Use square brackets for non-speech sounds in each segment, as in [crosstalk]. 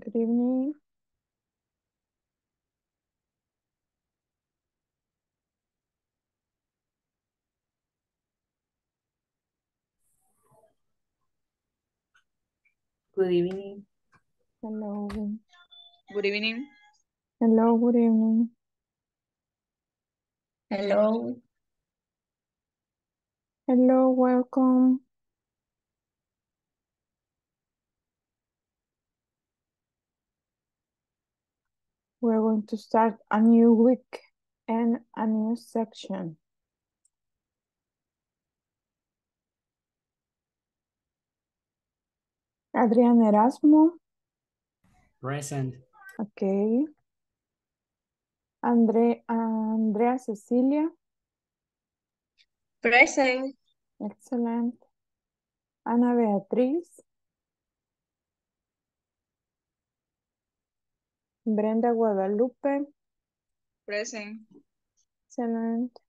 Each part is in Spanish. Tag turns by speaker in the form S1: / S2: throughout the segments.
S1: Good evening.
S2: Good evening.
S1: Hello.
S3: Good evening.
S1: Hello, good evening.
S2: Hello.
S1: Hello, welcome. We're going to start a new week and a new section. Adrián Erasmo,
S4: Present.
S1: ok. Andre, Andrea Cecilia,
S3: Present.
S1: Excellent. Ana Beatriz. Brenda Guadalupe,
S3: Present.
S1: excelente.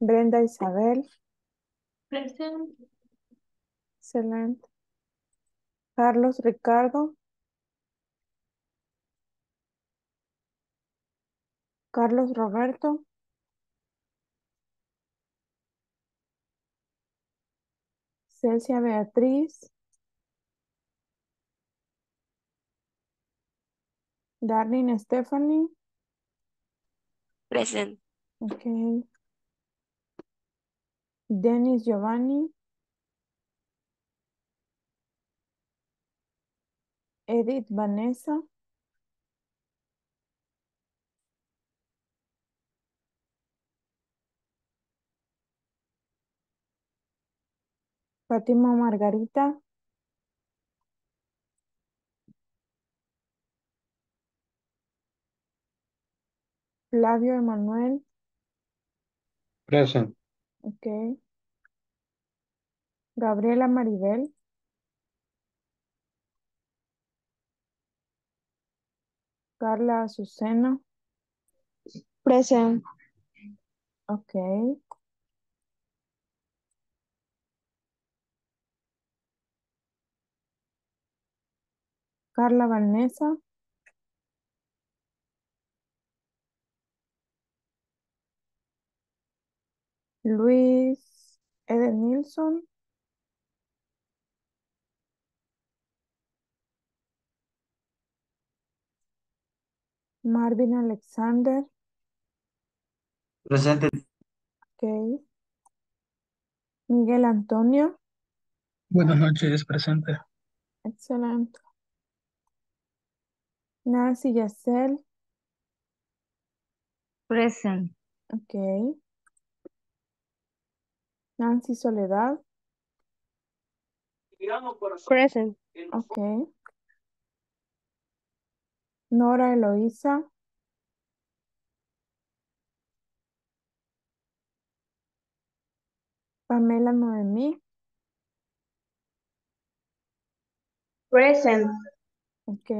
S1: Brenda Isabel,
S2: Present.
S1: excelente. Carlos Ricardo. Carlos Roberto. Cecia Beatriz. Darlene Stephanie.
S2: Present.
S1: Ok. Dennis Giovanni. Edith Vanessa. Fátima Margarita. Flavio Emanuel.
S4: Present.
S1: Ok. Gabriela Maribel. Carla Azucena.
S3: Present.
S1: Ok. Carla Vanessa. Luis Edenilson. Marvin Alexander.
S4: Presente.
S1: Ok. Miguel Antonio.
S4: Buenas noches, presente.
S1: Excelente. Nancy Yacel.
S2: Present.
S1: Ok. Nancy Soledad.
S2: Present.
S1: Ok. Nora Eloísa. Pamela Noemí.
S3: Present.
S1: Ok.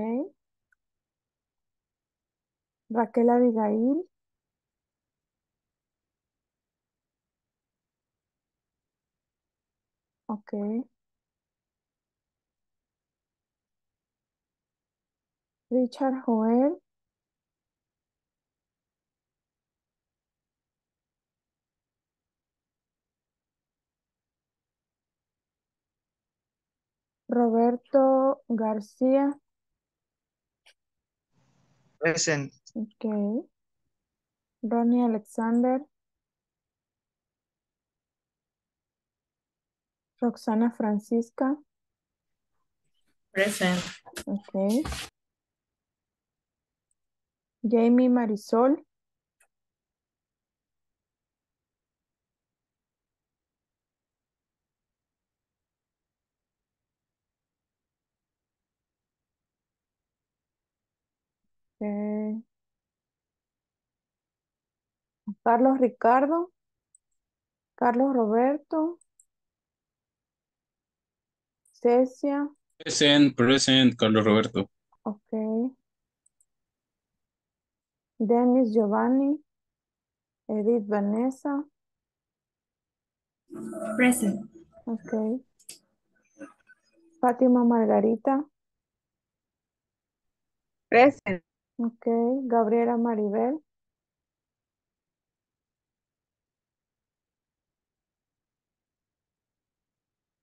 S1: Raquel Abigail. Ok. Richard Joel. Roberto García.
S4: Present.
S1: Ok. Ronnie Alexander. Roxana Francisca.
S2: Present.
S1: Ok. Jamie Marisol. Carlos Ricardo. Carlos Roberto. Cecia.
S5: Present, present, Carlos Roberto.
S1: Ok. Dennis Giovanni. Edith Vanessa.
S2: Present.
S1: Ok. Fátima Margarita.
S2: Present.
S1: Ok. Gabriela Maribel.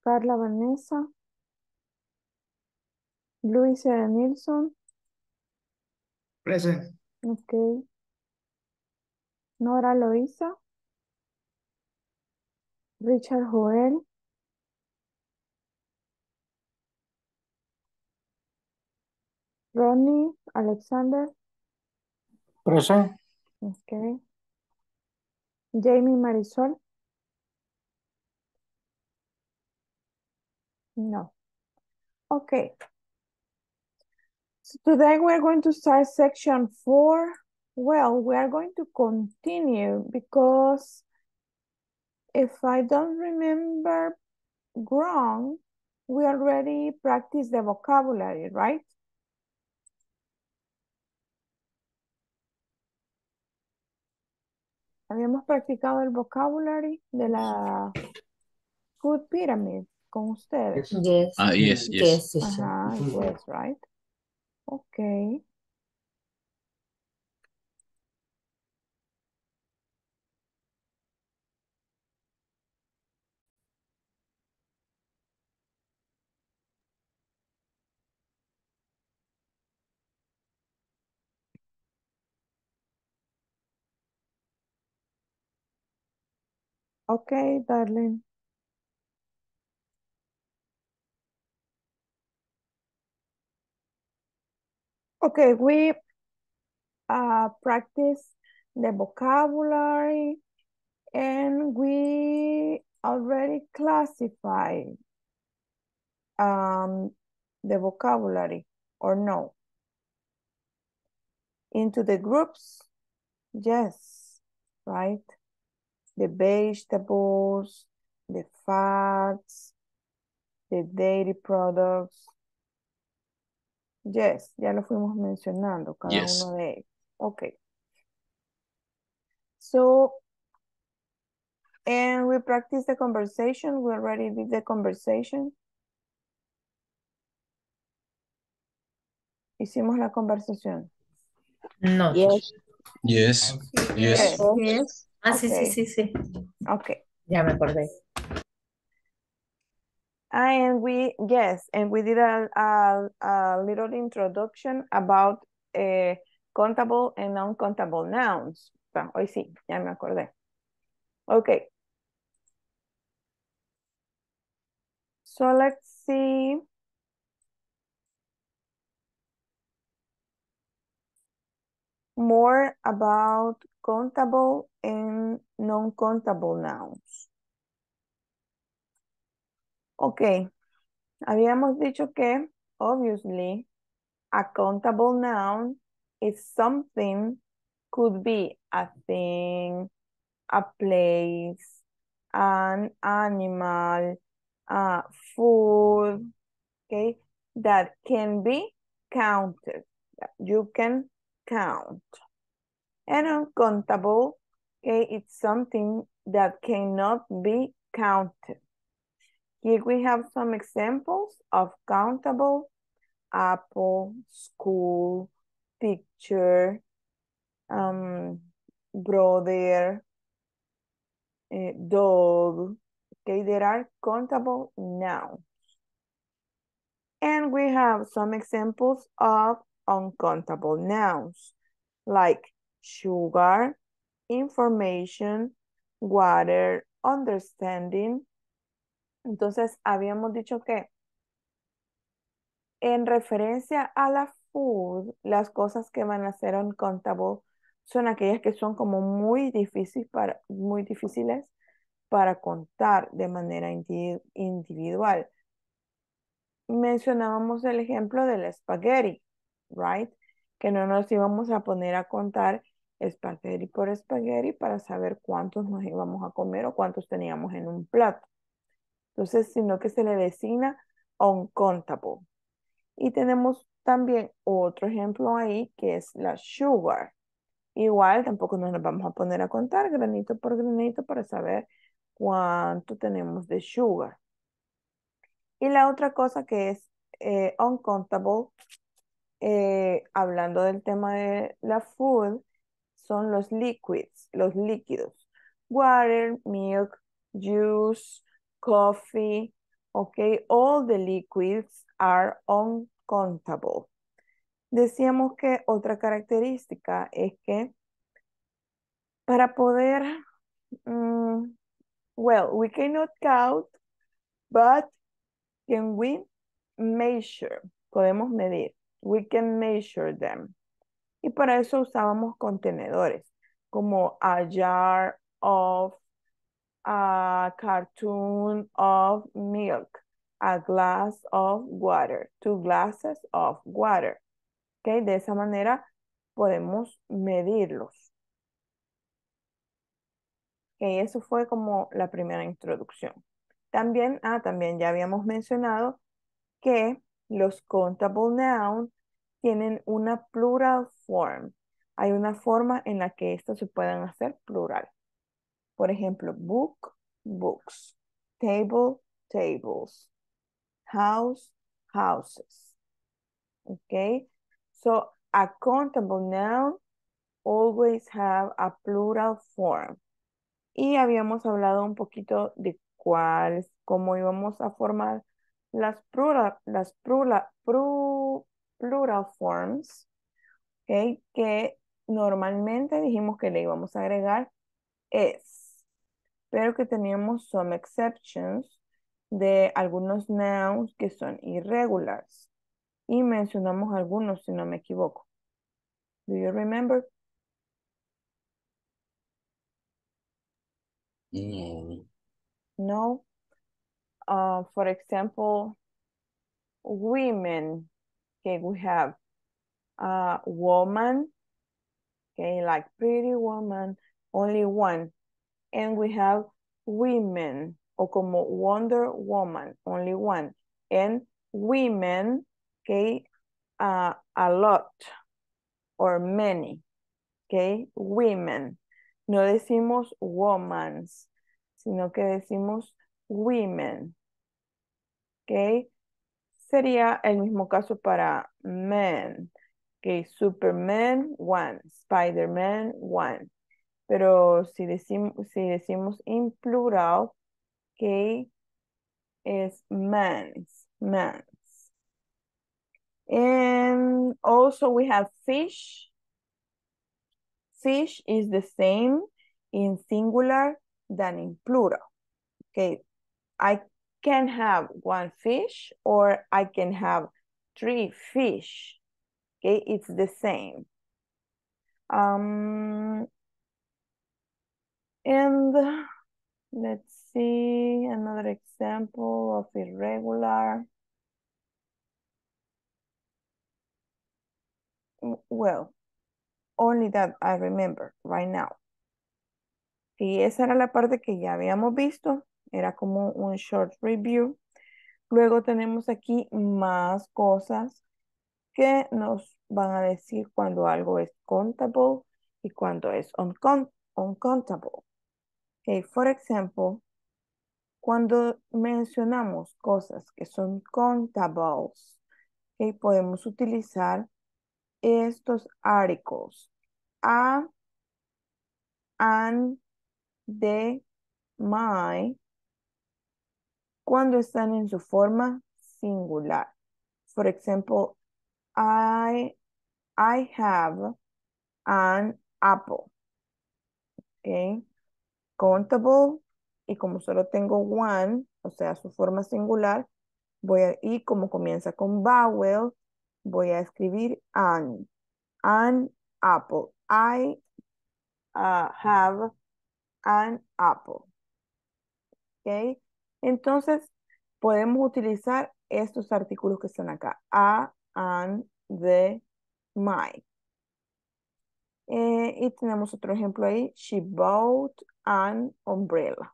S1: Carla Vanessa. Luisa Nilsson.
S4: Present.
S1: Ok. Nora Loisa. Richard Joel. Ronnie Alexander.
S4: Present.
S1: Ok. Jamie Marisol. No. Okay. So today we're going to start section four. Well, we are going to continue because if I don't remember wrong, we already practiced the vocabulary, right? Habíamos practicado el vocabulary de la Food Pyramid con ustedes.
S6: Yes.
S5: Ah, yes, yes.
S6: Yes, teacher.
S1: Ajá, yes, right? Okay. Okay, darling. Okay, we uh, practice the vocabulary and we already classify um, the vocabulary or no? Into the groups? Yes, right? The vegetables, the fats, the dairy products. Yes, ya lo fuimos mencionando, cada
S5: Yes.
S1: uno de ellos. Okay. So, and we practice the conversation. We already did the conversation. Hicimos la conversación.
S6: No.
S2: Yes.
S5: Yes, yes.
S2: Yes.
S6: Ah, sí,
S1: Okay.
S6: sí, sí, sí.
S1: Okay.
S6: Ya me acordé.
S1: And we, yes, and we did a, a, a little introduction about uh, countable and non-countable nouns. Ah, Hoy sí, ya me acordé. Okay. So let's see. More about countable and non-countable nouns. Ok, habíamos dicho que, obviously, a countable noun is something, could be a thing, a place, an animal, a food, okay, that can be counted, you can count. And uncountable, okay, it's something that cannot be counted. Here we have some examples of countable, apple, school, picture, um, brother, eh, dog. Okay, there are countable nouns. And we have some examples of uncountable nouns, like sugar, information, water, understanding, Entonces, habíamos dicho que en referencia a la food, las cosas que van a ser uncountable son aquellas que son como muy difíciles para, muy difíciles para contar de manera indi- individual. Mencionábamos el ejemplo del espagueti, right? Que no nos íbamos a poner a contar espagueti por espagueti para saber cuántos nos íbamos a comer o cuántos teníamos en un plato. Entonces, sino que se le designa uncountable. Y tenemos también otro ejemplo ahí que es la sugar. Igual tampoco nos vamos a poner a contar granito por granito para saber cuánto tenemos de sugar. Y la otra cosa que es eh, uncountable, eh, hablando del tema de la food, son los liquids, los líquidos. Water, milk, juice, coffee, okay, all the liquids are uncountable. Decíamos que otra característica es que para poder, mm, well, we cannot count, but can we measure? Podemos medir. We can measure them. Y para eso usábamos contenedores, como a jar of, a cartoon of milk, a glass of water, two glasses of water. ¿Ok? De esa manera podemos medirlos. Ok, eso fue como la primera introducción. También, ah, también ya habíamos mencionado que los countable nouns tienen una plural form. Hay una forma en la que estos se pueden hacer plural. Por ejemplo, book, books, table, tables, house, houses. Okay? So a countable noun always have a plural form. Y habíamos hablado un poquito de cuáles, cómo íbamos a formar las plural, las plural, plural forms, okay, que normalmente dijimos que le íbamos a agregar es, pero que teníamos some exceptions de algunos nouns que son irregulars. Y mencionamos algunos, si no me equivoco. Do you remember?
S5: No.
S1: No. Uh, for example, women. Okay, we have a woman. Okay, like pretty woman, only one. And we have women, o como Wonder Woman, only one. And women, okay, uh, a lot or many. Okay, women. No decimos womans, sino que decimos women. ¿Ok? Sería el mismo caso para men. ¿Ok? Superman, one. Spider-Man, one. Pero si decimos, si decimos plural, ¿ok? Es mans, mans. And also we have fish. Fish is the same in singular than in plural. Okay, I can have one fish or I can have three fish. Okay, it's the same. Um, and let's see another example of irregular. Well, only that I remember right now. Y esa era la parte que ya habíamos visto. Era como un short review. Luego tenemos aquí más cosas que nos van a decir cuando algo es contable y cuando es uncontable. Okay, for example, cuando mencionamos cosas que son contables, okay, podemos utilizar estos articles. A, an, de, my, cuando están en su forma singular. For example, I, I have an apple. Okay. Countable. Y como solo tengo one, o sea, su forma singular, voy a, y como comienza con vowel, voy a escribir an. An apple. I uh, have an apple. ¿Ok? Entonces, podemos utilizar estos artículos que están acá. A, an, the, my. Eh, y tenemos otro ejemplo ahí. She bought an umbrella.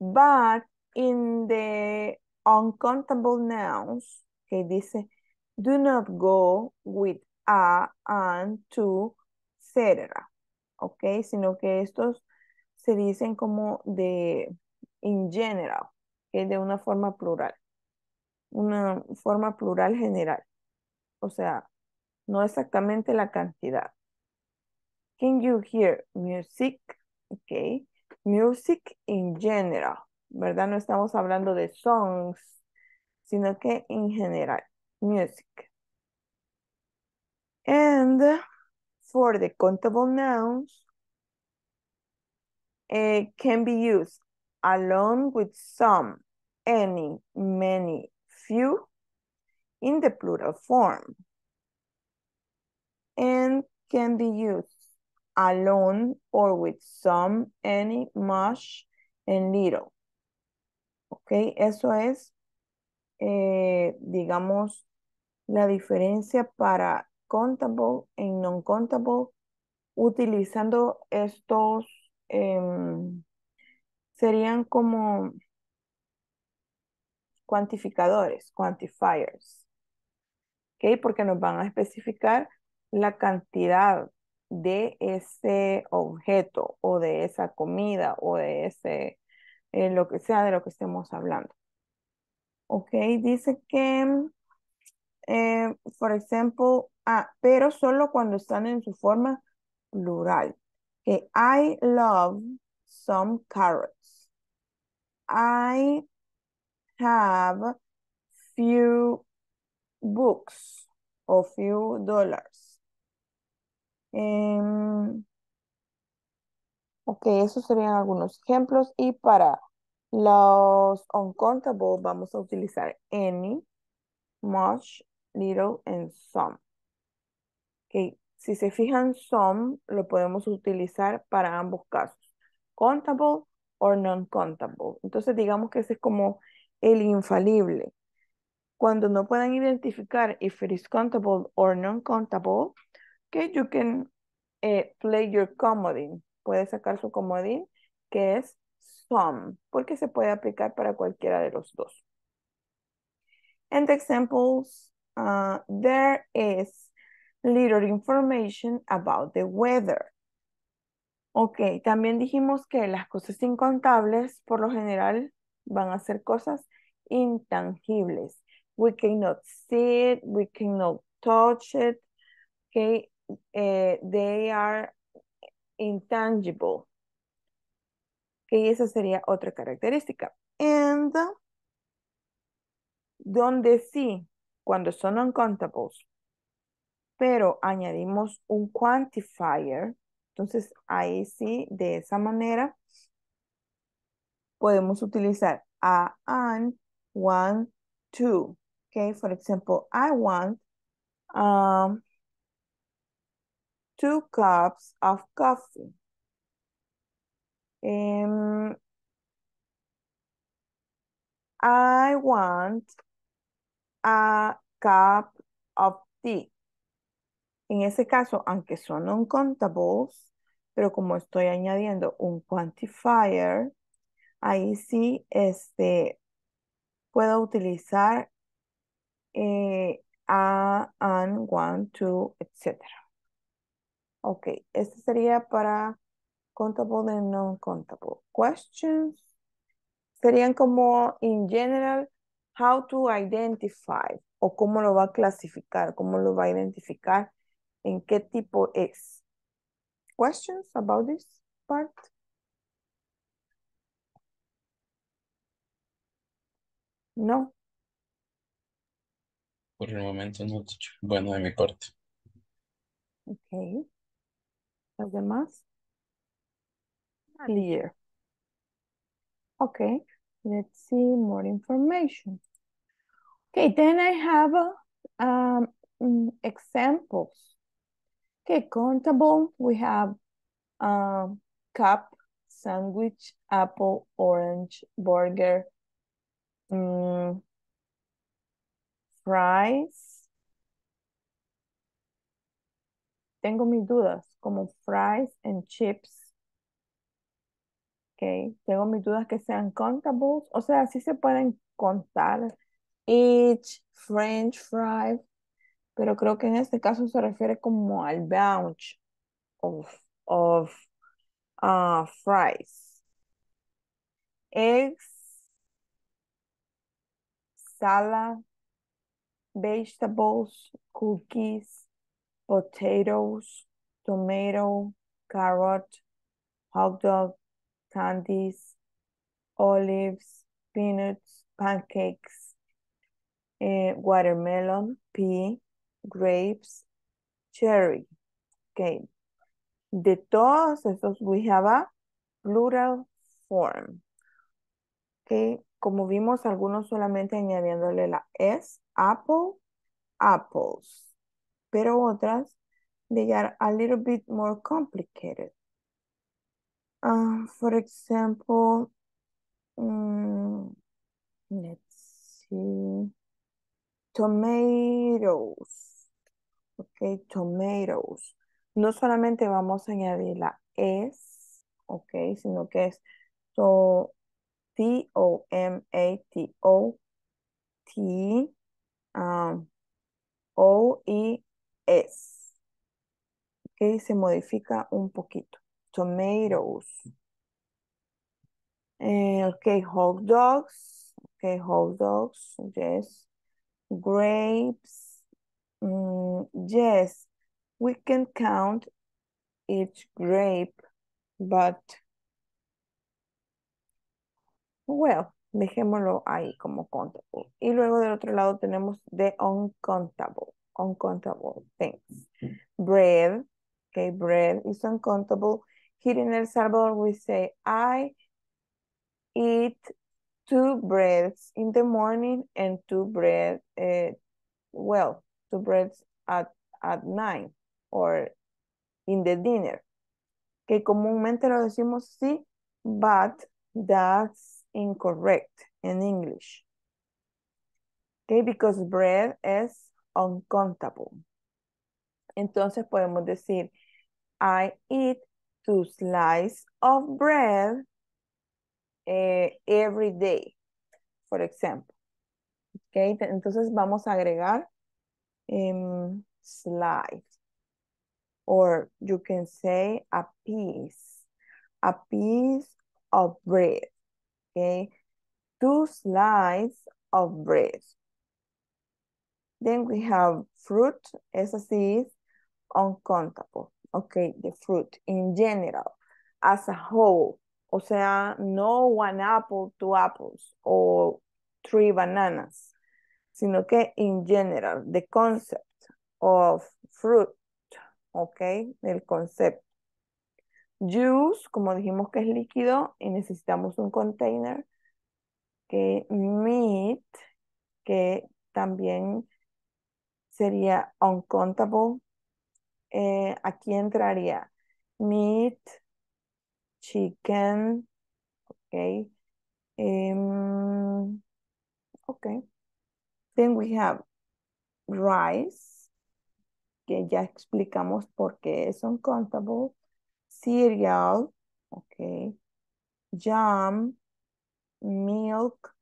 S1: But in the uncountable nouns, que dice, do not go with a, and, to, etc. ¿Ok? Sino que estos se dicen como de in general. que de una forma plural, una forma plural general. O sea, no exactamente la cantidad. Can you hear music? Ok. Music in general, ¿verdad? No estamos hablando de songs, sino que en general, music. And for the countable nouns, it can be used along with some, any, many, few, in the plural form. And can be used alone or with some, any, much, and little. Ok, eso es, eh, digamos, la diferencia para countable and non-countable utilizando estos, em, serían como cuantificadores, quantifiers. ¿Ok? Porque nos van a especificar la cantidad de ese objeto o de esa comida o de ese, eh, lo que sea de lo que estemos hablando. Ok, dice que, eh, por ejemplo, ah, pero solo cuando están en su forma plural. Que I love some carrots. I have few books or few dollars. Em, ok, esos serían algunos ejemplos. Y para los uncountable vamos a utilizar any, much, little, and some. Ok, si se fijan, some lo podemos utilizar para ambos casos. Countable or non-countable. Entonces digamos que ese es como el infalible. Cuando no puedan identificar if it is countable or non-countable, que you can eh, play your comodine. Puede sacar su comodín, que es some, porque se puede aplicar para cualquiera de los dos. And examples, uh, there is little information about the weather. Ok, también dijimos que las cosas incontables por lo general van a ser cosas intangibles. We cannot see it, we cannot touch it, okay, eh, they are intangible. Okay, esa sería otra característica. And donde sí, cuando son uncountables, pero añadimos un quantifier, entonces ahí sí, de esa manera, podemos utilizar a, and, one, two. Okay, for example, I want um, two cups of coffee. Um, I want a cup of tea. En ese caso, aunque son uncountables, pero como estoy añadiendo un quantifier, ahí sí este, puedo utilizar eh, a, an, one, two, etc. Ok, este sería para contable and non-contable. Questions serían como, in general, how to identify o cómo lo va a clasificar, cómo lo va a identificar, en qué tipo es. Questions about this part? No.
S5: Por el momento no. Bueno, de mi parte.
S1: Ok. ¿Los demás? Clear. Okay, let's see more information. Okay, then I have um, mm, examples. Okay, countable, we have um, cup, sandwich, apple, orange, burger, mm, fries. Tengo mis dudas, como fries and chips. Ok, tengo mis dudas que sean contables, o sea, sí se pueden contar each french fry, pero creo que en este caso se refiere como al bunch of, of uh, fries. Eggs, salad, vegetables, cookies, potatoes, tomato, carrot, hot dog, candies, olives, peanuts, pancakes, eh, watermelon, pea, grapes, cherry. Okay. De todos estos, we have a plural form. Como vimos, algunos solamente añadiéndole la S, apple, apples. Pero otras, they are a little bit more complicated. Uh, for example, mm, let's see, tomatoes. Ok, tomatoes. No solamente vamos a añadir la S, ok, sino que es to, T-O-M-A-T-O, Ok, se modifica un poquito. Tomatoes. Eh, ok, hot dogs. Ok, hot dogs, yes. Grapes. Mm, yes, we can count each grape, but well, dejémoslo ahí como countable. Y luego del otro lado tenemos the uncountable, uncountable things. Bread, okay, bread is uncountable. Here in El Salvador we say, I eat two breads in the morning and two bread, uh, well, two breads at, at night or in the dinner. Que comúnmente lo decimos sí, but that's incorrect in English. Okay, because bread is uncountable. Entonces podemos decir, I eat two slices of bread eh, every day, for example. Okay, entonces vamos a agregar um, slice. Or you can say a piece. A piece of bread. Okay. Two slices of bread. Then we have fruit. Es así, uncountable. Okay, the fruit in general, as a whole. O sea, no one apple, two apples, or three bananas, sino que in general, the concept of fruit, ok, el concepto. Juice, como dijimos que es líquido y necesitamos un container. Que meat, que también sería uncountable. Eh, aquí entraría meat, chicken, ok. Um, ok. Then we have rice, que ya explicamos por qué es uncountable. Cereal, ok. Jam, milk,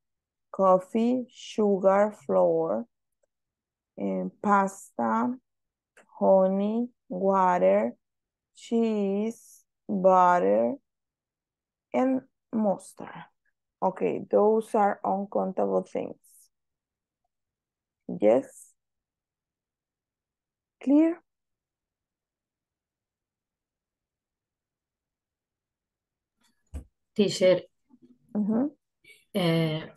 S1: coffee, sugar, flour, eh, pasta, honey, water, cheese, butter, and mustard. Okay, those are uncountable things. Yes? Clear?
S6: Teacher,
S1: Ujú.
S6: eh,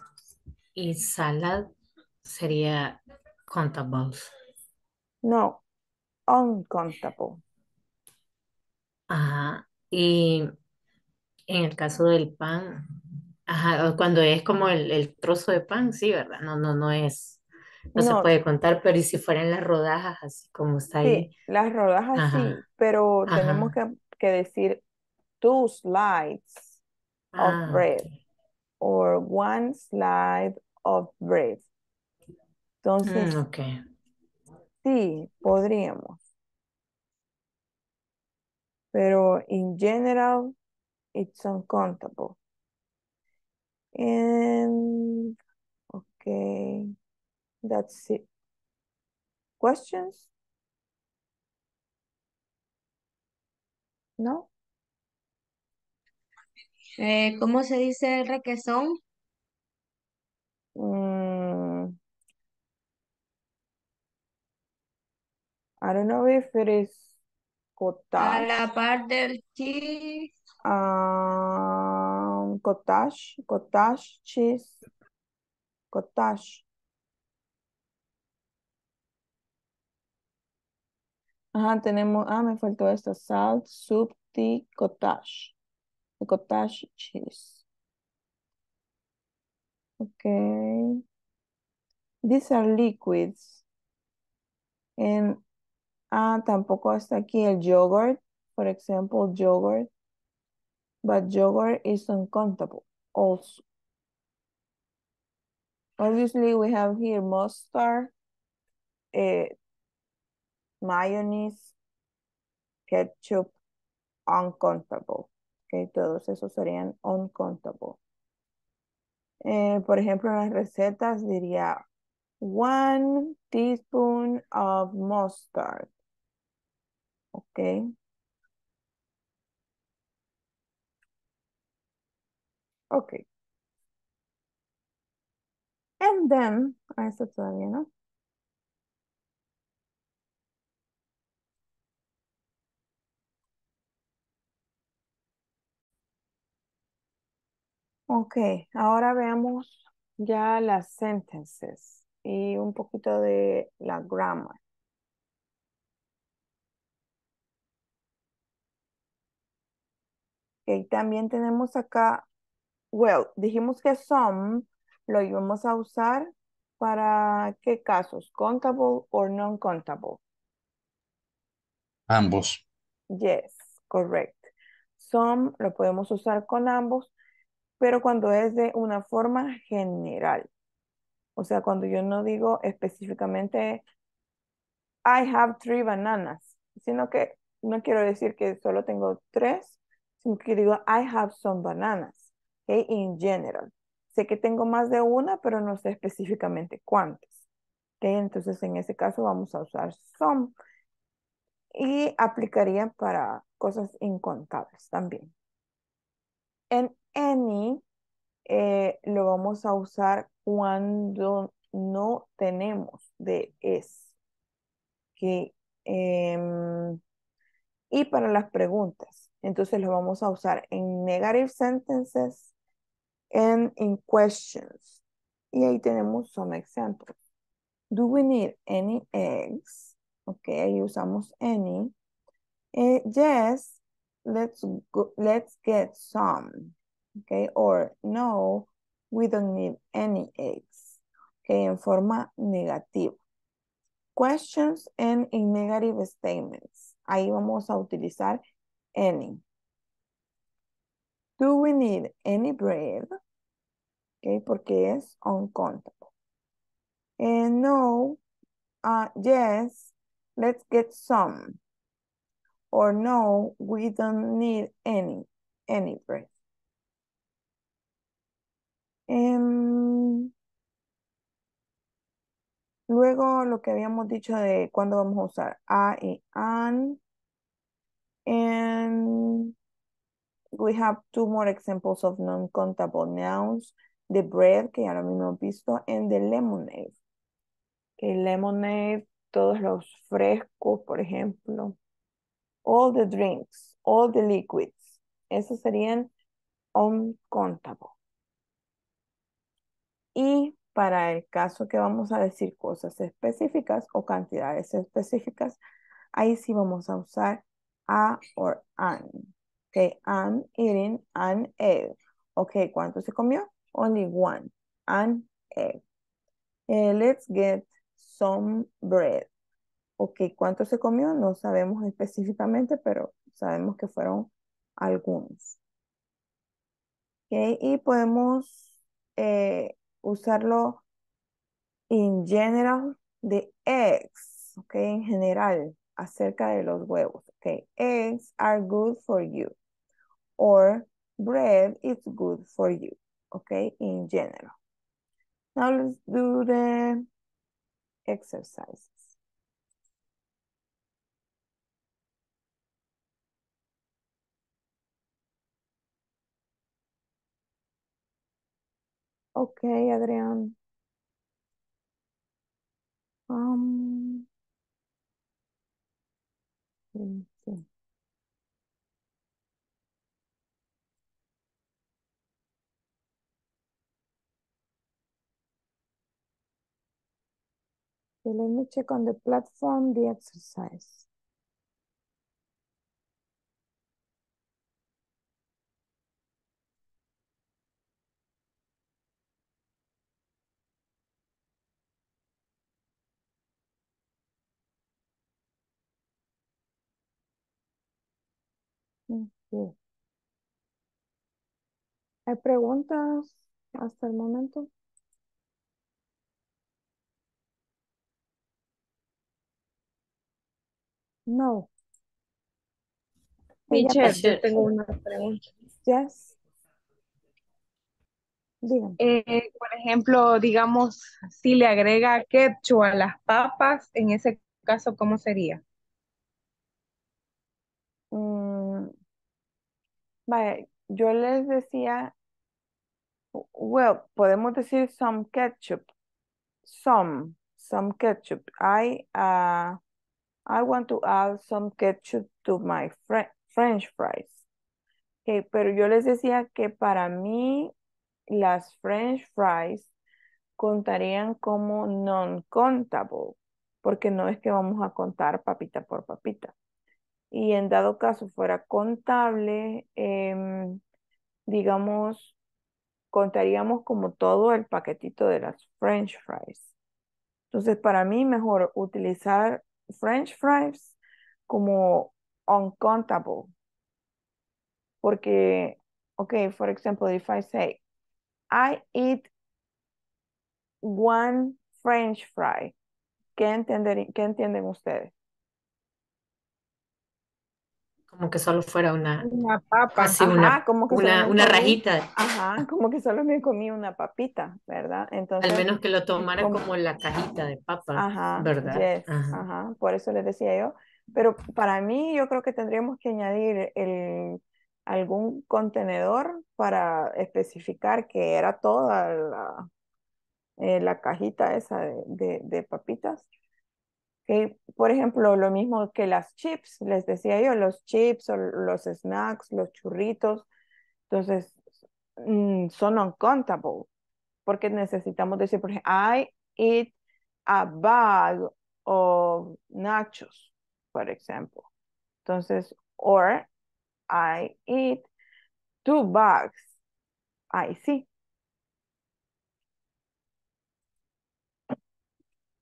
S6: y salad sería contables.
S1: No, uncountable.
S6: Ajá. Y en el caso del pan, ajá, cuando es como el, el trozo de pan, sí, ¿verdad? No, no, no es, no se puede contar, pero ¿y si fueran las rodajas así como está
S1: sí,
S6: ahí?
S1: las rodajas sí,
S6: Ajá,
S1: pero tenemos que, que decir two slices of
S6: Ah,
S1: bread
S6: ok.
S1: or one slide of bread. Entonces,
S6: Mm, ok.
S1: Sí, podríamos. Pero in general, it's uncountable. And, okay, that's it. Questions? No?
S2: Eh, ¿cómo se dice requesón?
S1: Mm, I don't know if it is
S2: A
S1: cottage.
S2: la par del cheese.
S1: um, cottage, cottage cheese, cottage. Ajá, tenemos, ah, me faltó esta, salt, soup, tea, cottage. The cottage cheese. Okay. These are liquids. And, ah, tampoco está aquí el yogurt, for example, yogurt. But yogurt is uncountable also. Obviously, we have here mustard, eh, mayonnaise, ketchup, uncountable. Okay, todos esos serían uncountable. Eh, por ejemplo, en las recetas diría one teaspoon of mustard. Okay. Okay. And then, a esto no. Ok, ahora veamos ya las sentences y un poquito de la grammar. Ok, también tenemos acá, well, dijimos que some lo íbamos a usar para qué casos, countable or non-countable.
S5: Ambos.
S1: Yes, correct. Some lo podemos usar con ambos, pero cuando es de una forma general. O sea, cuando yo no digo específicamente, I have three bananas, sino que no quiero decir que solo tengo tres, que digo, I have some bananas, okay, in general. Sé que tengo más de una, pero no sé específicamente cuántas. Okay, entonces, en ese caso vamos a usar some y aplicaría para cosas incontables también. En any eh, lo vamos a usar cuando no tenemos de es. Okay. em, y para las preguntas, entonces lo vamos a usar en negative sentences and in questions. Y ahí tenemos some examples. Do we need any eggs? Ok, ahí usamos any. Eh, yes, let's go, let's get some. Okay, or no, we don't need any eggs. Okay, en forma negativa. Questions and in negative statements. Ahí vamos a utilizar any. Do we need any bread? Okay, porque es uncountable. And no, uh, yes, let's get some. Or no, we don't need any, any bread. Em, luego lo que habíamos dicho de cuándo vamos a usar a y an. And we have two more examples of non-countable nouns. The bread, que ya lo hemos visto, and the lemonade. Lemonade, todos los frescos, por ejemplo. All the drinks, all the liquids. Esos serían uncountable. Y para el caso que vamos a decir cosas específicas o cantidades específicas, ahí sí vamos a usar a or an. Ok, I'm eating an egg. Ok, ¿cuánto se comió? Only one. An egg. Eh, let's get some bread. Ok, ¿cuánto se comió? No sabemos específicamente, pero sabemos que fueron algunos. Ok, y podemos eh, usarlo in general de eggs, ok, en general, acerca de los huevos, ok. Eggs are good for you. Or bread is good for you, ok, in general. Now let's do the exercises. Ok, Adrián. Um, Sí, So let me check on the platform the exercise. Ok. ¿Hay preguntas hasta el momento? No. Ella,
S2: Teacher, yo tengo una pregunta.
S1: yes. Dígame.
S2: Eh, por ejemplo, digamos, si le agrega ketchup a las papas, en ese caso, ¿cómo sería?
S1: Mm, vaya, yo les decía, well, podemos decir some ketchup. Some, some ketchup. I, uh, I want to add some ketchup to my fre- French fries. Ok, pero yo les decía que para mí las French fries contarían como non-contable, porque no es que vamos a contar papita por papita. Y en dado caso fuera contable, em, digamos, contaríamos como todo el paquetito de las French fries. Entonces, para mí, mejor utilizar French fries como uncountable. Porque, okay, for example, if I say, I eat one French fry, ¿qué, entender, ¿qué entienden ustedes?
S6: Como que solo fuera una,
S2: Una papa.
S6: así
S1: Ajá,
S6: una,
S1: como que
S6: una, una
S1: comí-
S6: rajita.
S1: Ajá, como que solo me comí una papita, ¿verdad? Entonces,
S6: Al menos que lo tomara
S1: como-
S6: como la cajita de papas,
S1: Ajá,
S6: ¿verdad?
S1: yes,
S6: Ajá.
S1: ajá, por eso les decía yo. Pero para mí yo creo que tendríamos que añadir el, algún contenedor para especificar que era toda la, eh, la cajita esa de, de- de papitas. Que, por ejemplo, lo mismo que las chips, les decía yo, los chips o los snacks, los churritos, entonces mm, son uncountable porque necesitamos decir, por ejemplo, I eat a bag of nachos, por ejemplo. Entonces, or I eat two bags. Ahí sí.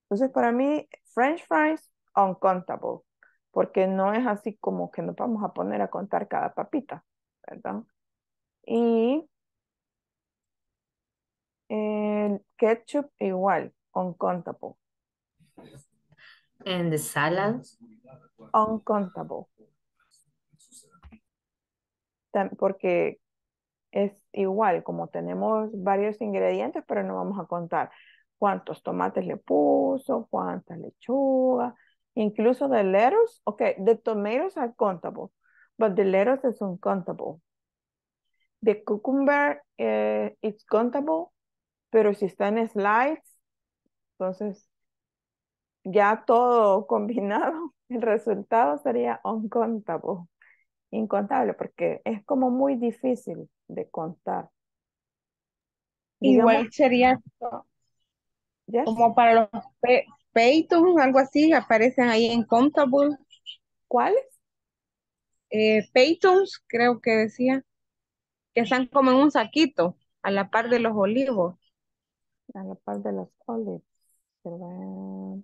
S1: Entonces, para mí, French fries, uncountable, porque no es así como que nos vamos a poner a contar cada papita, ¿verdad? Y el ketchup igual, uncountable,
S6: And the salads,
S1: uncountable. Porque es igual, como tenemos varios ingredientes, pero no vamos a contar cuántos tomates le puso, cuántas lechugas, incluso the lettuce, okay, the tomatoes are countable, but the lettuce is uncountable. The cucumber eh, it's countable, pero si está en slides, entonces ya todo [laughs] combinado, el resultado sería uncountable, incontable, porque es como muy difícil de contar.
S2: Igual sería
S1: yes,
S2: como para los pe peytons, algo así, aparecen ahí en countable.
S1: ¿cuáles?
S2: Eh, creo que decía, que están como en un saquito, a la par de los olivos.
S1: A la par de los olives. ¿verdad?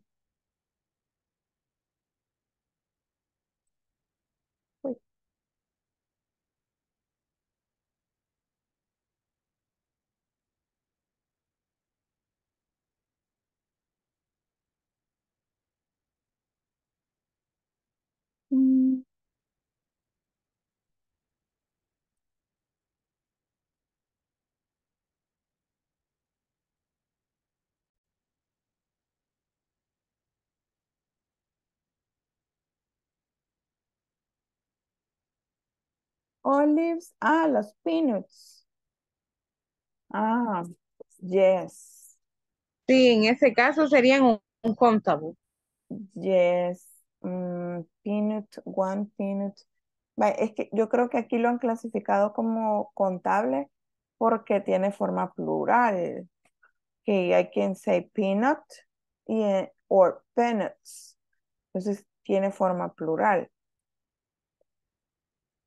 S1: Olives, ah, los peanuts. Ah, yes,
S2: Sí, en ese caso serían un, un countable.
S1: yes. mm, peanut, one peanut. Es que yo creo que aquí lo han clasificado como contable porque tiene forma plural. Que I can say peanut y, eh, or peanuts. Entonces tiene forma plural.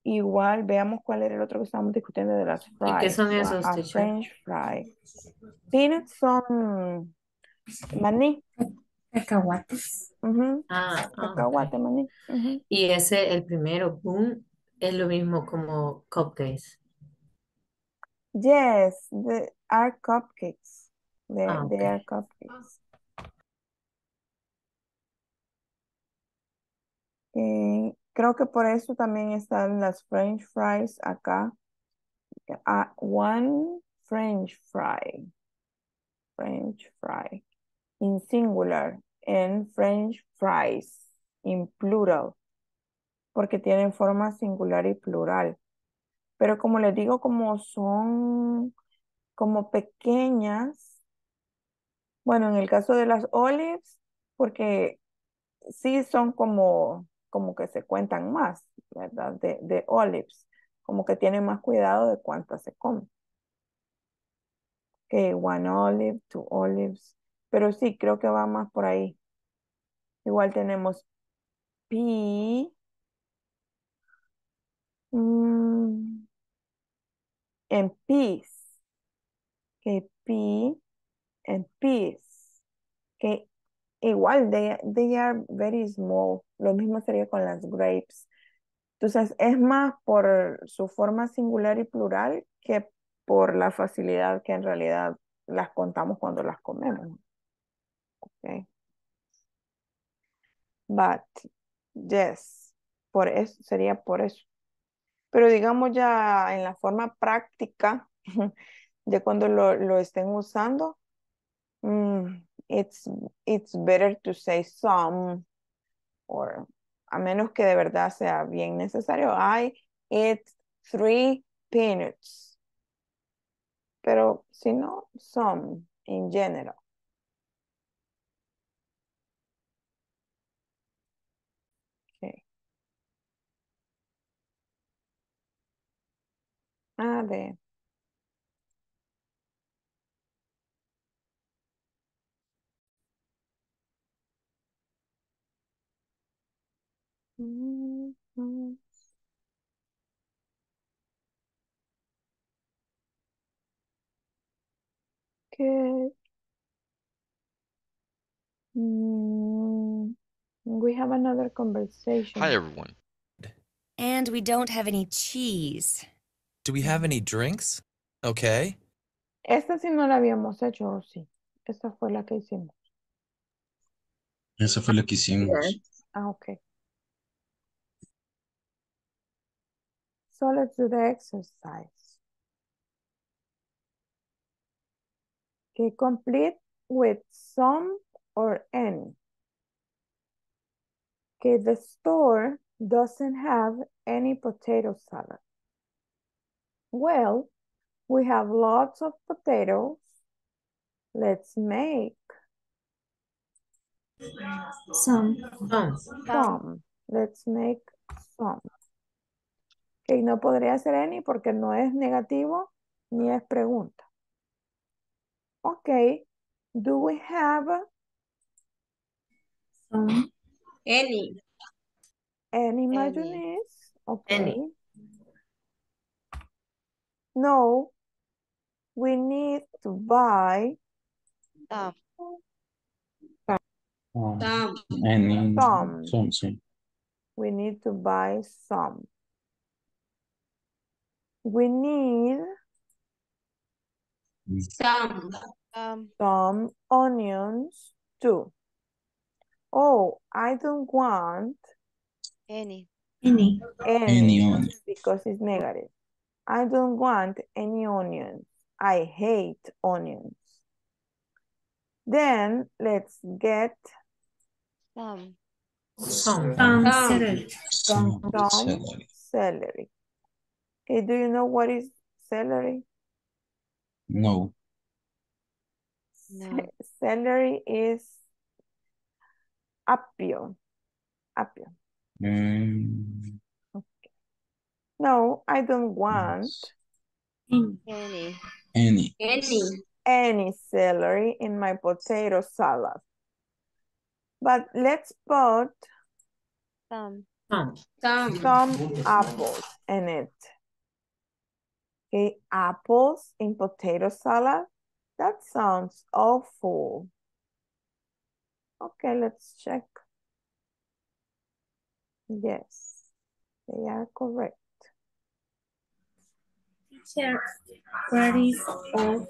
S1: Igual, veamos cuál era el otro que estábamos discutiendo de las
S6: ¿Y
S1: fries.
S6: qué son
S1: A-
S6: esos,
S1: a
S6: teacher?
S1: French fry. Peanuts son maní.
S7: Cacahuates.
S1: ujú,
S6: Ah, ah,
S1: Cacahuate,
S6: ok.
S1: maní. ujú.
S6: Y ese, el primero, boom, es lo mismo como cupcakes.
S1: Yes, they are cupcakes. They,
S6: Ah,
S1: they
S6: ok.
S1: are cupcakes. Eh, creo que por eso también están las French fries acá. Ah, one French fry. French fry. In singular. And French fries. In plural. Porque tienen forma singular y plural. Pero como les digo, como son como pequeñas. Bueno, en el caso de las olives, porque sí son como, como que se cuentan más, ¿verdad? De, de olives, como que tienen más cuidado de cuántas se comen. Que one olive, two olives, pero sí, creo que va más por ahí. Igual tenemos pea, mm, and peas, que pea and peas, que igual they, they are very small. Lo mismo sería con las grapes. Entonces, es más por su forma singular y plural que por la facilidad que en realidad las contamos cuando las comemos. Okay. But, yes, por eso, sería por eso. Pero digamos ya en la forma práctica, [laughs] de cuando lo, lo estén usando, mm, it's, it's better to say some, or a menos que de verdad sea bien necesario. I eat three peanuts. Pero si no, some in general. Okay. A ver. Mm, mm. Okay. Mm, we have another conversation.
S8: Hi, everyone.
S9: And we don't have any cheese.
S10: Do we have any drinks? Okay.
S1: Esta sí no la habíamos hecho, ¿o sí? Esta fue la que hicimos.
S5: Eso fue lo que hicimos.
S1: Ah, ok. So let's do the exercise. Okay, complete with some or any. Okay, the store doesn't have any potato salad. Well, we have lots of potatoes. Let's make
S7: Some.
S6: Son.
S1: some. Let's make some. No podría ser any porque no es negativo ni es pregunta. Ok, do we have
S7: Some.
S2: Any.
S1: any mayonnaise? Ok.
S6: Any.
S1: No, we need to buy
S3: Some.
S5: Um,
S2: Some.
S5: any-
S1: Some.
S5: some, sí.
S1: We need to buy some. We need
S2: Some.
S3: Um,
S1: some onions too. Oh, I don't want
S3: any.
S7: Any.
S1: any,
S5: Any onion.
S1: because it's negative. I don't want any onions. I hate onions. Then let's get
S3: Some.
S6: Son.
S7: Some
S2: Some.
S7: celery.
S5: Some
S1: some
S5: celery.
S1: celery. Okay, do you know what is celery?
S5: No.
S3: No.
S1: Celery is apio. Apio.
S5: Mm,
S1: No, I don't want
S3: Any.
S5: any.
S2: Any.
S1: any celery in my potato salad. But let's put
S3: Some.
S6: Some.
S2: Some.
S1: some apples in it. Okay, apples in potato salad. That sounds awful. Okay, let's check. Yes, they are correct.
S7: Teacher, what is awful?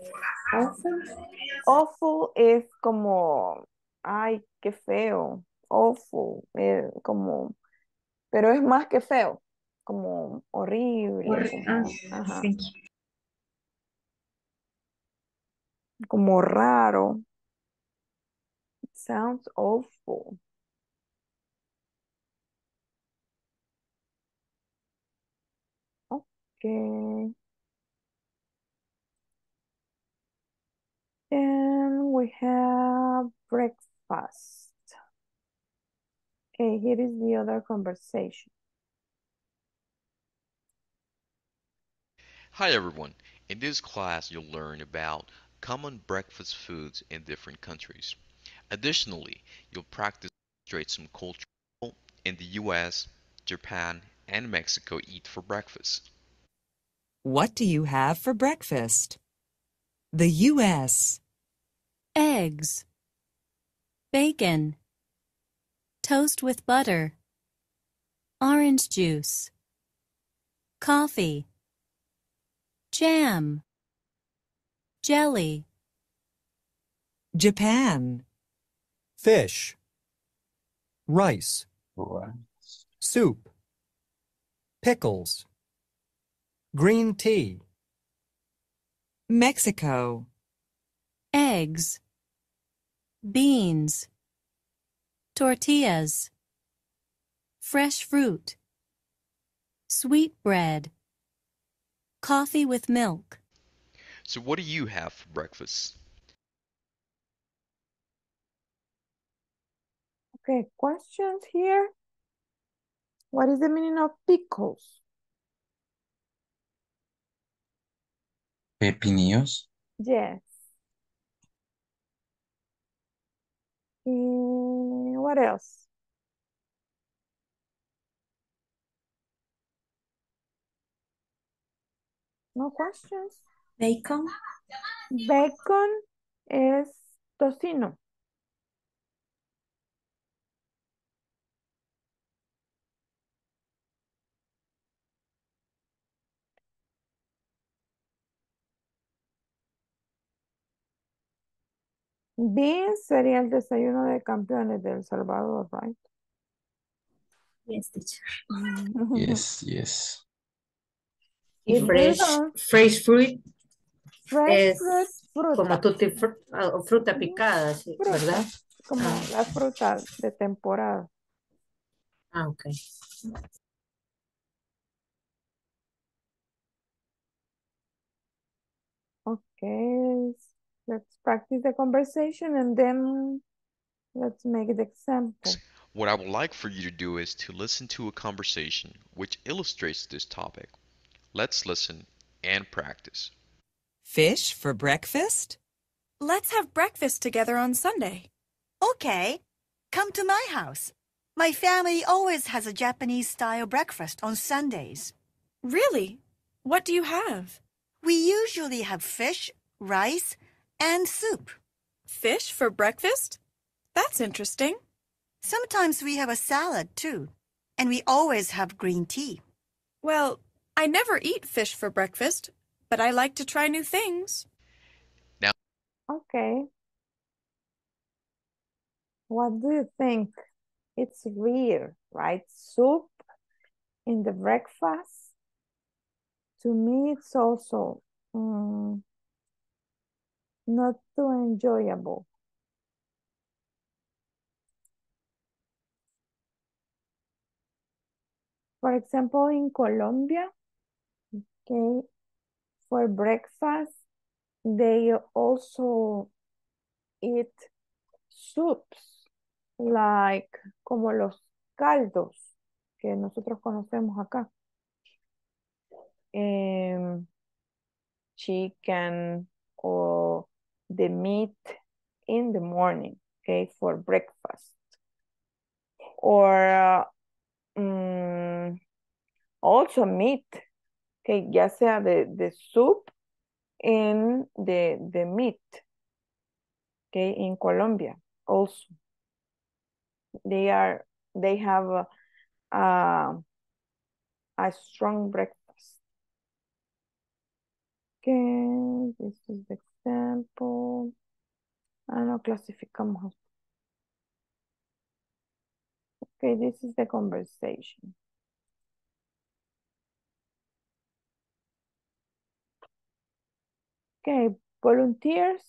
S7: Awful?
S1: Es como, ay, qué feo. Awful, eh, como, pero es más que feo, como horrible, como,
S7: ah,
S1: como raro. It sounds awful. Okay. And we have breakfast. Okay, here is the other conversation.
S8: Hi everyone. In this class you'll learn about common breakfast foods in different countries. Additionally, you'll practice demonstrate some cultural in the US, Japan, and Mexico eat for breakfast.
S11: What do you have for breakfast? The U.S.,
S9: Eggs. Bacon. Toast with butter. Orange juice. Coffee. Jam. Jelly.
S11: Japan,
S12: fish, rice,
S5: Right.
S12: soup, pickles, green tea,
S11: Mexico,
S9: Eggs. Beans. Tortillas. Fresh fruit. Sweet bread. Coffee with milk.
S8: So what do you have for breakfast?
S1: Okay, questions here? What is the meaning of pickles?
S5: Pepinillos.
S1: Yes. Eh, what else? No questions?
S7: Bacon?
S1: Bacon es tocino. Beans sería el desayuno de campeones de El Salvador, right?
S7: Yes, teacher. [laughs]
S5: Yes, yes.
S6: Y fresh, fresh fruit
S1: Fresh
S6: es
S1: fruit, fruta.
S6: como tutti fru- ah, o fruta picada, sí,
S1: Fruta,
S6: ¿verdad?
S1: como
S6: Ah.
S1: la fruta de temporada.
S6: Ah, ok.
S1: Okay, let's practice the conversation and then let's make the example.
S8: What I would like for you to do is to listen to a conversation which illustrates this topic. Let's listen and practice.
S11: fish for breakfast?
S9: Let's have breakfast together on Sunday.
S13: Okay, come to my house. My family always has a Japanese style breakfast on Sundays.
S9: Really? What do you have?
S13: We usually have fish, rice, and soup.
S9: Fish for breakfast? That's interesting.
S13: Sometimes we have a salad too, and we always have green tea.
S9: Well, I never eat fish for breakfast, but I like to try new things.
S1: Now, Okay. What do you think? It's rare, right? Soup in the breakfast. To me, it's also mm, not too enjoyable. For example, in Colombia, okay, for breakfast, they also eat soups, like como los caldos que nosotros conocemos acá. Em, chicken or the meat in the morning, okay, for breakfast. Or mm, also meat, okay, ya sea the, the soup in the, the meat, okay, in Colombia also. They are, they have a, a, a strong breakfast. Okay, this is the example. Ah, no clasificamos. Okay, this is the conversation. Okay, volunteers.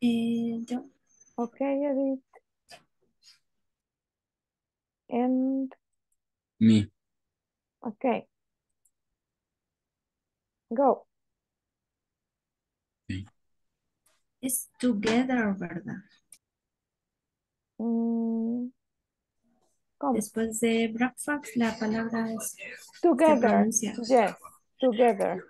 S7: Eh, yo.
S1: Okay, Edith. And
S5: Me.
S1: okay. Go.
S7: It's together, ¿verdad?
S1: Mm, ¿cómo?
S7: Después de breakfast, la palabra es
S1: Together. Yes, together.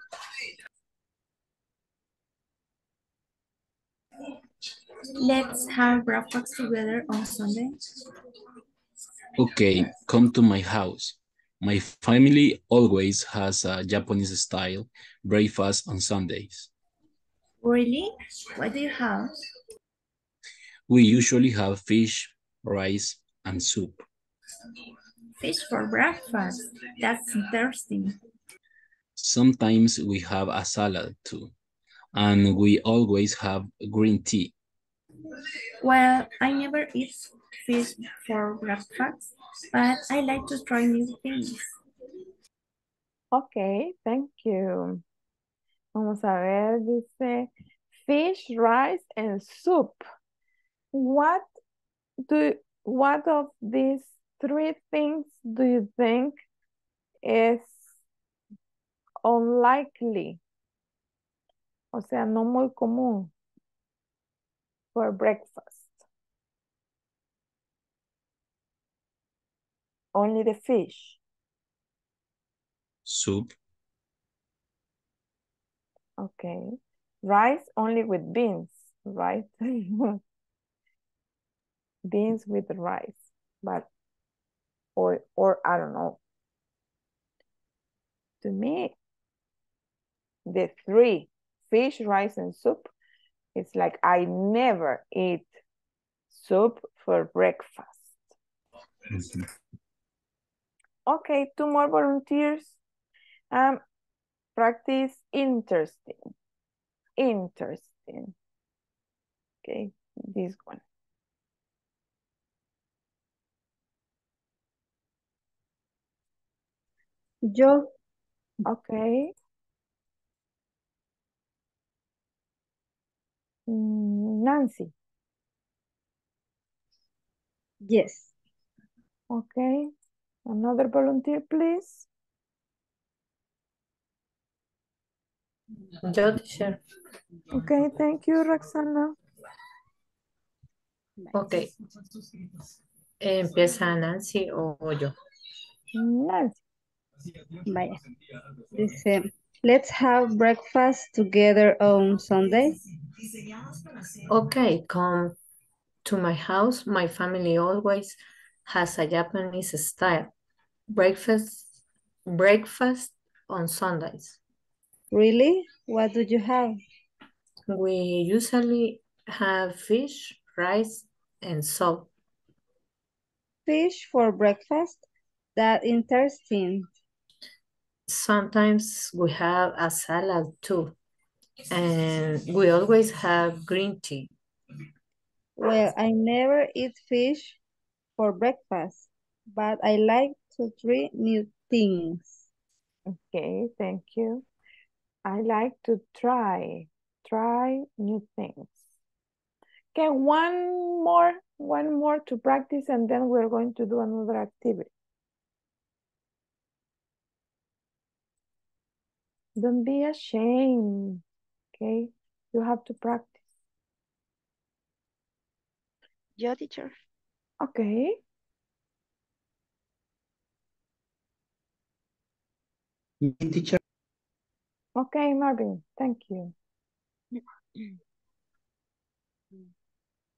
S7: Let's have breakfast together on Sunday.
S5: Okay, come to my house. My family always has a Japanese style breakfast on Sundays.
S7: Really? What do you have?
S5: We usually have fish, rice, and soup.
S7: Fish for breakfast. That's interesting.
S5: Sometimes we have a salad too, and we always have green tea.
S7: Well, I never eat fish for breakfast, but I like to try new things.
S1: Okay, thank you. Vamos a ver, dice fish, rice, and soup. What do what of these three things do you think is unlikely? O sea, no muy común for breakfast. Only the fish.
S5: Soup,
S1: Okay. Rice only with beans, right? [laughs] beans with rice, but or or I don't know. To me, the three fish, rice, and soup, it's like I never eat soup for breakfast. Okay, two more volunteers. Um, practice interesting. Interesting. Okay, this one.
S2: Yo,
S1: Okay. Mm, Nancy.
S2: yes.
S1: Okay. Another volunteer, please.
S6: Yo, teacher.
S1: Okay, thank you, Roxana.
S6: Ok. ¿Empieza Nancy o, o yo?
S1: Nancy.
S2: Vaya. Dice, let's have breakfast together on Sunday.
S6: Okay, come to my house. My family always has a Japanese style breakfast breakfast on Sundays.
S2: Really? What do you have?
S6: We usually have fish, rice, and salt.
S2: Fish for breakfast? That interesting.
S6: Sometimes we have a salad too. And we always have green tea.
S2: Well, I never eat fish for breakfast, but I like to try new things.
S1: Okay, thank you. I like to try, try new things. Okay, one more, one more to practice and then we're going to do another activity. Don't be ashamed, okay? You have to practice.
S3: Yo, teacher.
S1: Okay.
S14: Teacher.
S1: Okay, Marvin, thank you. [clears throat]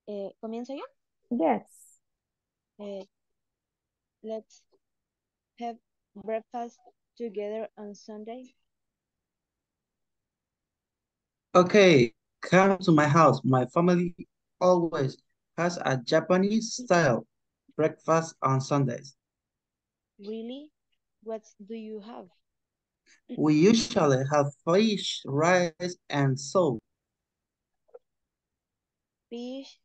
S3: Eh, ¿Comienzo yo?
S1: Yes.
S3: Eh, let's have breakfast together on Sunday.
S14: Okay, come to my house. My family always has a Japanese style breakfast on Sundays.
S3: Really? What do you have?
S14: We usually have fish, rice, and soup.
S3: Fish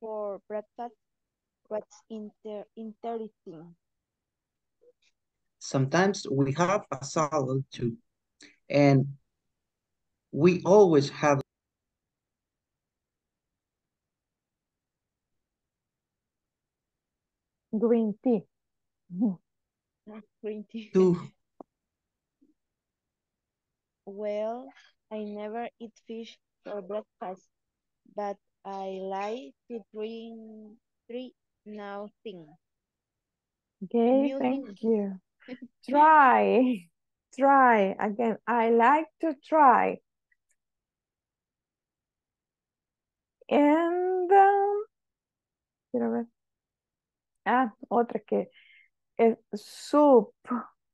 S3: for breakfast. What's inter interesting?
S14: Sometimes we have a salad too. And we always have
S1: Green tea.
S3: Green tea.
S14: two.
S3: Well, I never eat fish for breakfast, but I like to drink drink now thing.
S1: Okay,
S3: New
S1: thank
S3: things.
S1: you. [laughs] Try. Try. Again, I like to try. And, um, quiero ver. Ah, otra que es soup.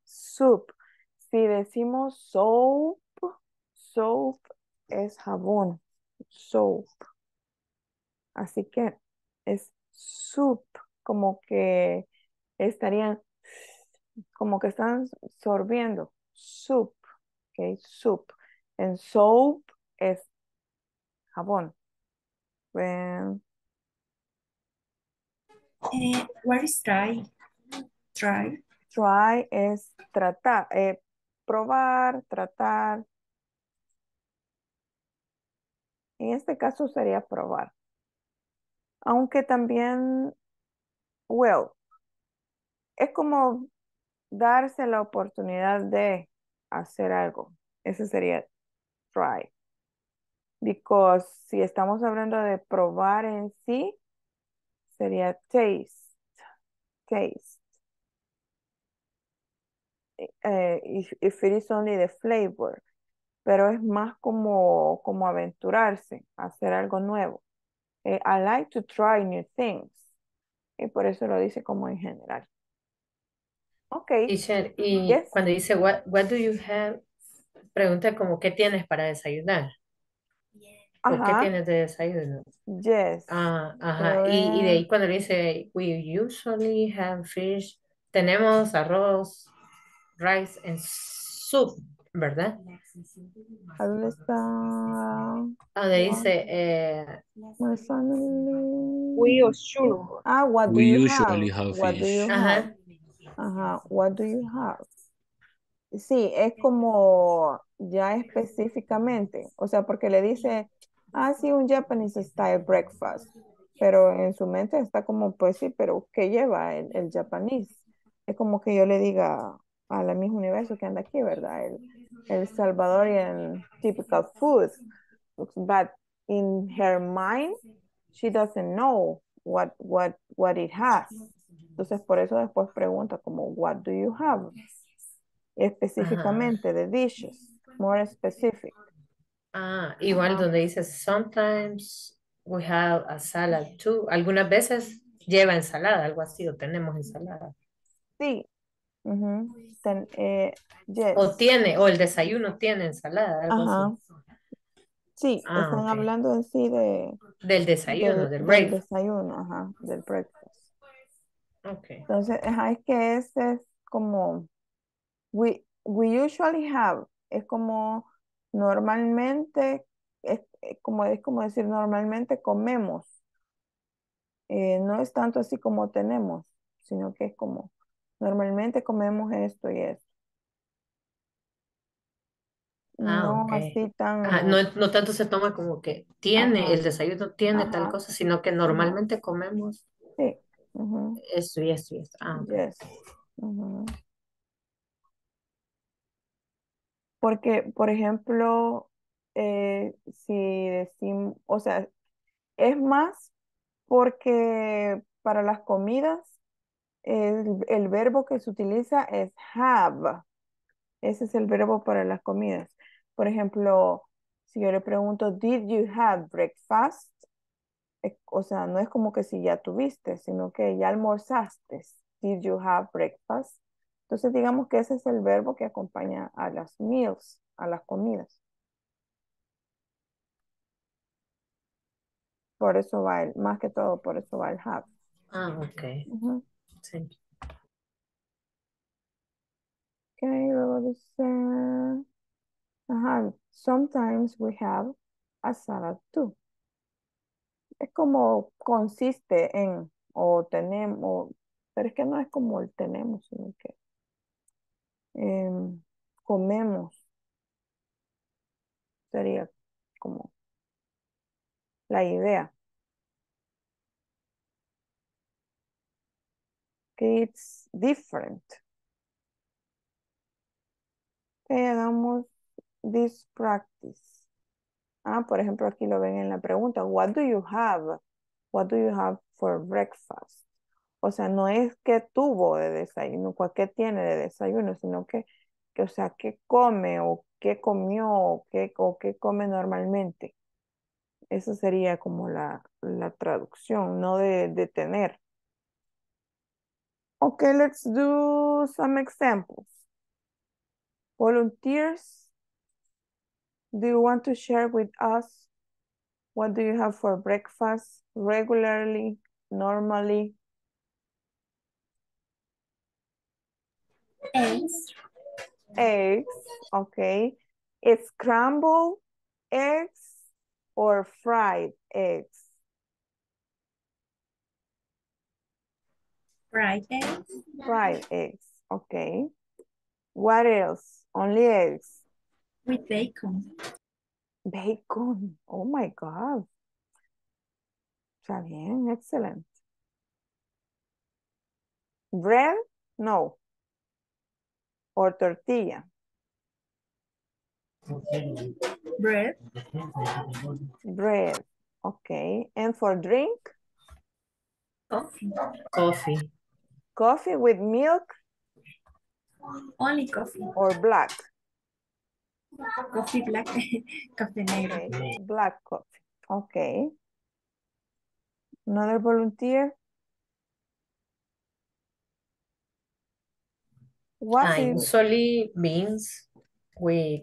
S1: Soup. Si decimos soap, soap es jabón. Soap. Así que es soup, como que estarían, como que están sorbiendo. Soup, ok, soup. En soap es jabón. Ven,
S7: Eh, is try? Try.
S1: Try es tratar, eh, probar, tratar. En este caso sería probar. Aunque también, well, es como darse la oportunidad de hacer algo. Ese sería try. Because si estamos hablando de probar en sí, sería taste. Taste. Eh, if, if it is only the flavor. Pero es más como, como aventurarse, hacer algo nuevo. Eh, I like to try new things. Y por eso lo dice como en general. Ok.
S6: Teacher, y
S1: Yes.
S6: cuando dice what, what do you have, pregunta como ¿qué tienes para desayunar? ¿O qué
S1: Ajá.
S6: tienes de desayuno?
S1: Yes.
S6: Ah, ajá.
S1: Pero
S6: Y, y de ahí cuando dice we usually have fish, tenemos arroz, rice and soup, ¿verdad?
S1: ¿A dónde está?
S6: Donde dice eh,
S1: My family.
S2: We usually.
S1: Ah, what do
S5: We
S1: you
S5: usually
S1: have?
S5: have
S1: What do you
S5: fish.
S1: have?
S6: Ajá.
S1: Ajá, what do you have? Sí, es como ya específicamente, o sea, porque le dice, ah, sí, un Japanese style breakfast, pero en su mente está como, pues sí, pero ¿qué lleva el, el japonés? Es como que yo le diga a la misma universo que anda aquí, ¿verdad? El, el Salvadorian typical food, but in her mind, she doesn't know what, what, what it has. Entonces, por eso después pregunta como, what do you have? Específicamente de dishes, more specific.
S6: Ah, igual donde dice sometimes we have a salad too. Algunas veces lleva ensalada, algo así, o tenemos ensalada.
S1: Sí. ten- eh, yes.
S6: O tiene, o el desayuno tiene ensalada, algo
S1: Ajá.
S6: así.
S1: Sí,
S6: Ah,
S1: están hablando en sí de,
S6: Del desayuno,
S1: del,
S6: del
S1: del
S6: breakfast.
S1: desayuno, ajá, del breakfast.
S6: Ok.
S1: Entonces, ajá, es que ese es como, we, we usually have, es como normalmente, es, es como, es como decir normalmente comemos. Eh, no es tanto así como tenemos, sino que es como normalmente comemos esto y esto.
S6: Ah,
S1: No así tan,
S6: Ajá, no, no tanto se toma como que tiene,
S1: ajá,
S6: el desayuno tiene tal cosa, sino que normalmente comemos
S1: sí,
S6: esto y esto y esto. Ah.
S1: Porque, por ejemplo, eh, si decimos, o sea, es más Porque para las comidas, el, verbo que se utiliza es have. Ese es el verbo para las comidas. Por ejemplo, si yo le pregunto, did you have breakfast? O sea, no es como que si ya tuviste, sino que ya almorzaste. Did you have breakfast? Entonces, digamos que ese es el verbo que acompaña a las meals, a las comidas. Por eso va el, más que todo, por eso va el have.
S6: Ah, ok.
S1: Ujú.
S6: Sí.
S1: Ok, luego dice, ajá, sometimes we have a salad too. Es como consiste en, o tenemos, pero es que no es como el tenemos, sino que em, comemos. Sería como la idea. Que it's different. Que hagamos this practice. Ah, por ejemplo, aquí lo ven en la pregunta. What do you have? What do you have for breakfast? O sea, no es que tuvo de desayuno, qué tiene de desayuno, sino que, que, o sea, qué come o qué comió o qué, o qué come normalmente. Esa sería como la, la traducción, no de, de tener. Okay, let's do some examples. Volunteers, do you want to share with us what do you have for breakfast regularly, normally?
S7: Eggs,
S1: Eggs, okay. It's scrambled eggs or fried eggs?
S7: fried eggs,
S1: Fried eggs, okay. What else? Only eggs.
S7: with bacon,
S1: Bacon. Oh my God. Está bien, excellent. Bread? No. Or tortilla?
S7: bread,
S1: Bread. Okay. And for drink?
S7: coffee,
S6: Coffee.
S1: Coffee with milk
S7: only coffee,
S1: or black?
S7: coffee black, [laughs] coffee negro.
S1: Okay. Black coffee. Okay. Another volunteer? What
S6: Ah,
S1: is
S6: usually beans with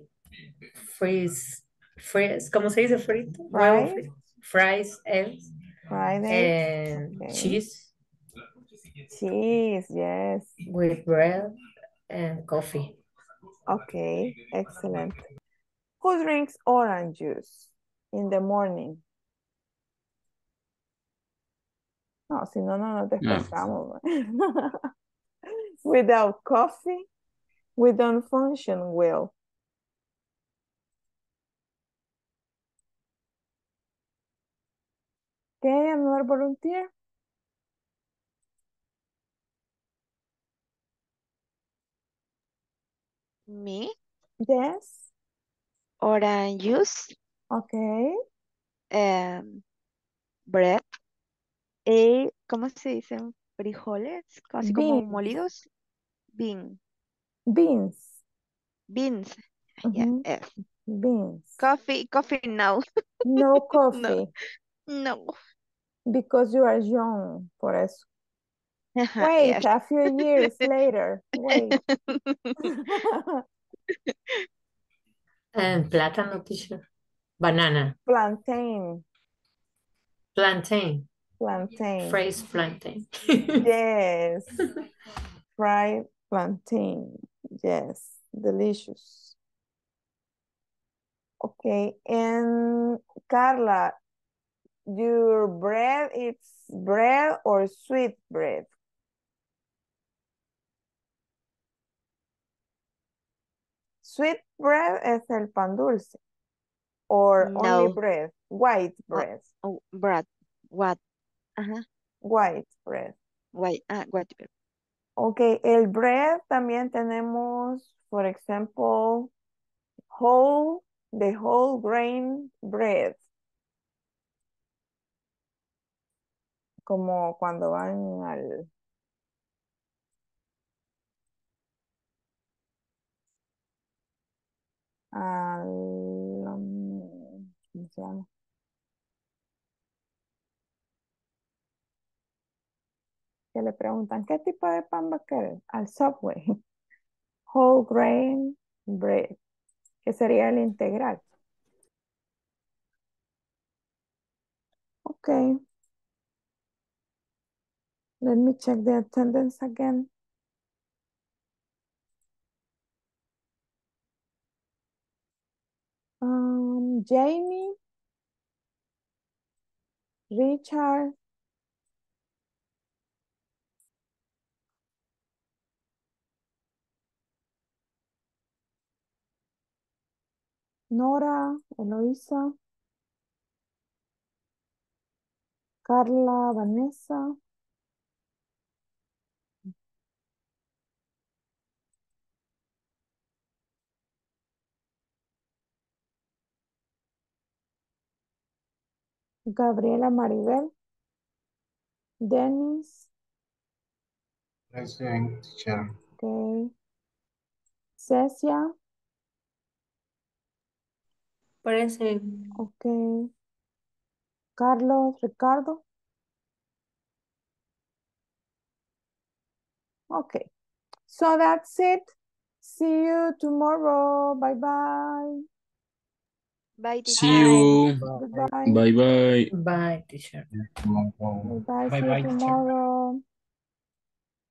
S6: freeze, freeze, ¿cómo se dice frito? Huevo
S1: Fries.
S6: frito. Fries, eggs,
S1: fried eggs?
S6: and
S1: Okay.
S6: cheese
S1: Cheese, yes.
S6: with bread and coffee.
S1: Okay, excellent. Who drinks orange juice in the morning? No, si no, no nos
S5: No. [laughs]
S1: Without coffee, we don't function well. Okay, another volunteer?
S3: Me,
S1: Yes.
S3: orange juice,
S1: Okay.
S3: em, bread, y, ¿cómo se dicen? Frijoles, así como molidos. Bean,
S1: Beans.
S3: beans, yeah,
S1: Mhm.
S3: yes.
S1: Beans.
S3: Coffee, coffee no, [laughs]
S1: No coffee
S3: no.
S1: because you are young, por eso. [laughs] Wait,
S3: yes.
S1: a few years [laughs] later. Wait.
S6: And plátano, teacher. Banana.
S1: Plantain.
S6: Plantain.
S1: Plantain.
S6: Phrase plantain.
S1: Yes. Fried plantain. Yes. Delicious. Okay. And Carla, your bread, it's bread or sweet bread? Sweet bread es el pan dulce. Or only bread. White bread.
S3: Oh, bread, what? Ajá,
S1: White bread.
S3: wait, ah, what?
S1: Ok, el bread también tenemos, por ejemplo, whole, the whole grain bread. como cuando van al... al um, ¿cómo se llama? Que le preguntan, ¿qué tipo de pan va a querer? Al Subway. [laughs] Whole grain bread, que sería el integral. Okay. Let me check the attendance again. Um, Jamie, Richard, Nora, Eloisa, Carla, Vanessa, Gabriela Maribel, Dennis,
S4: Present, teacher.
S1: okay. Cecia,
S6: Present.
S1: okay. Carlos, Ricardo. Okay. So that's it. See you tomorrow. Bye bye.
S3: Bye,
S5: See
S3: teacher.
S5: you.
S1: Goodbye.
S5: Bye bye.
S6: Bye, teacher.
S1: Bye bye. See
S4: Bye-bye,
S1: you
S4: teacher.
S1: tomorrow.